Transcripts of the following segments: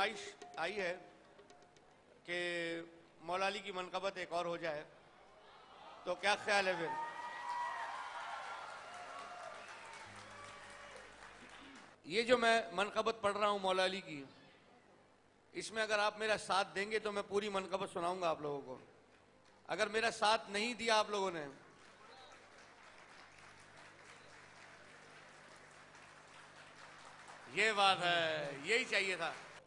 فرمائش آئی ہے کہ مولا علی کی منقبت ایک اور ہو جائے۔ تو کیا خیال ہے پھر؟ یہ جو میں منقبت پڑھ رہا ہوں مولا علی کی، اس میں اگر آپ میرا ساتھ دیں گے تو میں پوری منقبت سناؤں گا آپ لوگوں کو۔ اگر میرا ساتھ نہیں دیا آپ لوگوں نے، یہ بات ہے، یہی چاہیے تھا۔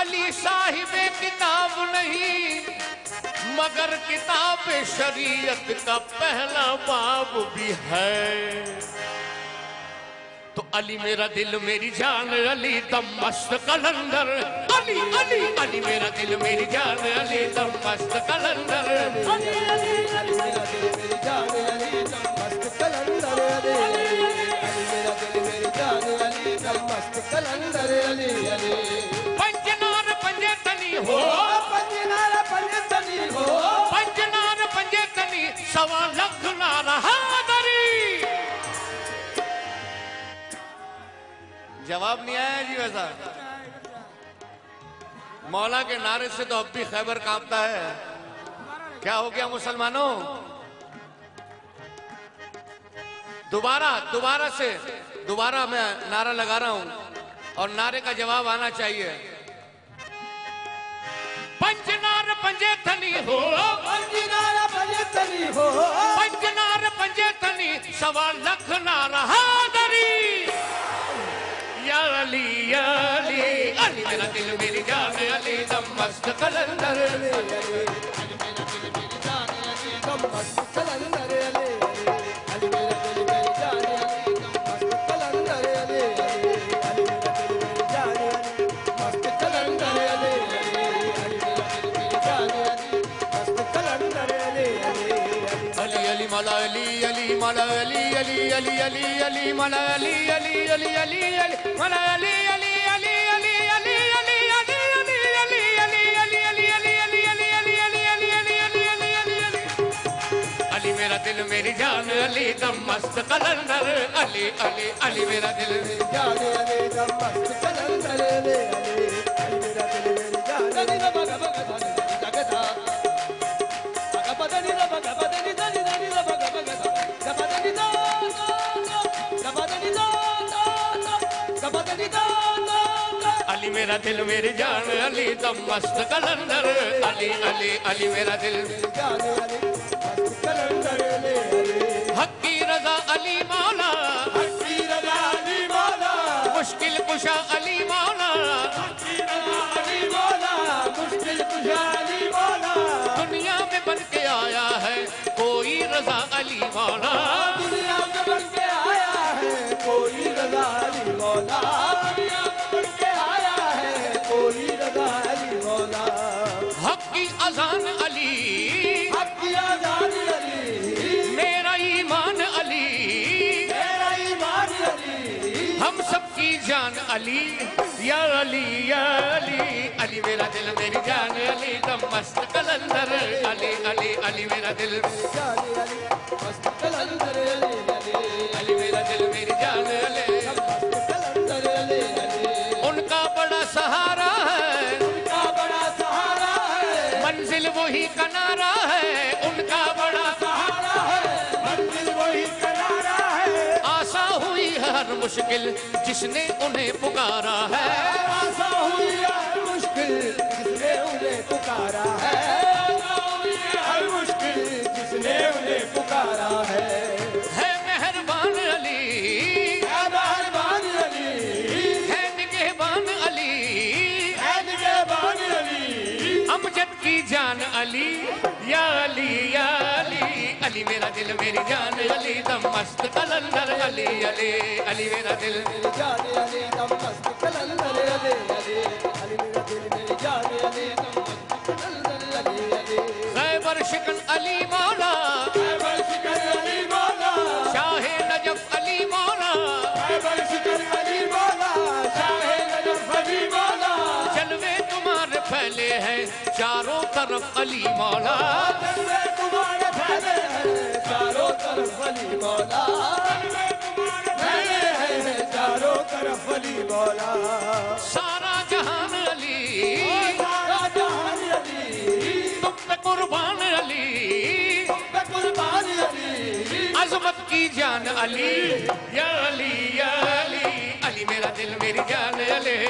علی صاحب کتاب نہیں، مگر کتاب شریعت کا پہلا باب بھی ہے۔ تو علی، میرا دل، میری جان، علی دم مست کلندر۔ علی علی علی، میرا دل، میری جان، علی دم مست کلندر۔ رہا دری۔ جواب نہیں آیا جی ویسا۔ مولا کے نعرے سے تو اب بھی خیبر کامتا ہے۔ کیا ہو گیا مسلمانوں؟ دوبارہ دوبارہ سے دوبارہ میں نعرہ لگا رہا ہوں۔ اور نعرے کا جواب آنا چاہیے۔ پنج نار پنجے تھنی ہو۔ ہو۔ پنج نار پنجے تنی، سوا لکھ نار حاضری۔ یا علی علی علی میرا دل میری جان، علی دم مست قلندر ਮਲਾ ਅਲੀ ਅਲੀ ਮਲਾ ਅਲੀ ਅਲੀ ਅਲੀ ਅਲੀ ਅਲੀ ਮਲਾ ਅਲੀ ਅਲੀ ਅਲੀ ਅਲੀ ਅਲੀ ਮਲਾ ਅਲੀ ਅਲੀ ਅਲੀ ਅਲੀ ਅਲੀ ਅਲੀ ਅਲੀ ਮੇਰਾ ਦਿਲ ਮੇਰੀ ਜਾਨ ਅਲੀ ਦਮ ਮਸਤ ਕਲੰਦਰ ਅਲੀ ਅਲੀ ਅਲੀ ਮੇਰਾ ਦਿਲ ਮੇਰੀ ਜਾਨ ਅਲੀ ਦਮ ਮਸਤ ਕਲੰਦਰ ਅਲੀ میرا دل میری جان علی دم مست کلندر علی علی علی میرا دل حق کشا علی مولا رضا علی مولا مشکل کشا علی مولا دنیا میں بن کے آیا ہے کوئی رضا علی مولا علی۔ میرا ایمان علی۔ ہم سب کی جان علی۔ یا علی یا علی۔ علی میرا دل میری جان علی۔ دم مست کلندر۔ علی علی علی میرا دل۔ جان علی مست کلندر۔ ہے ان کا بڑا آسا ہوئی ہر مشکل جس نے انہیں پکارا ہے آسا ہوئی امجد جان علی، یا علی یا علی علی میرا دل، میری جان علی، دم مست کلندر علی علی علی میرا دل، میری جان علی، دم مست کلندر علی علی پھیلے ہیں چاروں طرف علی مولا۔ تمہارے پھیلے ہیں چاروں طرف علی مولا۔ ہیں چاروں طرف علی مولا۔ سارا جہان علی۔ سارا جہان علی۔ تم پہ قربان علی۔ قربان علی۔ عظمت کی جان علی۔ یا علی یا علی۔ علی، میرا دل، میری جان علی۔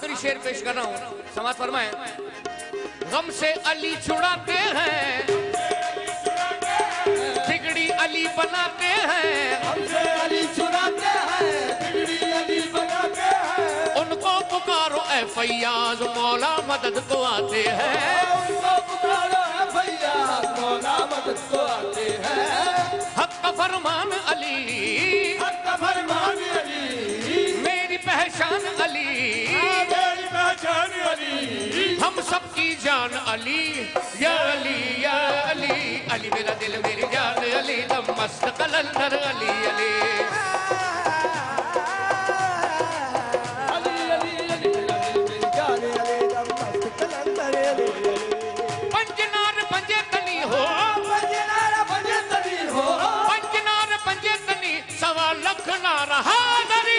آخری شعر پیش کر رہا ہوں سماعت فرمائیں غم سے علی چھڑاتے ہیں بگڑی علی بناتے ہیں ہم سے علی چراتے ہیں بگڑی علی بناتے ہیں ان کو پکارو اے فیاض مولا مدد کو آتے ہیں ان کو پکارو ہے بھیا مولا مدد کو آتے ہیں حق کا فرمان علی یا علی یا علی علی میرا دل میری جان علی دم مست قلندر علی علی۔ علی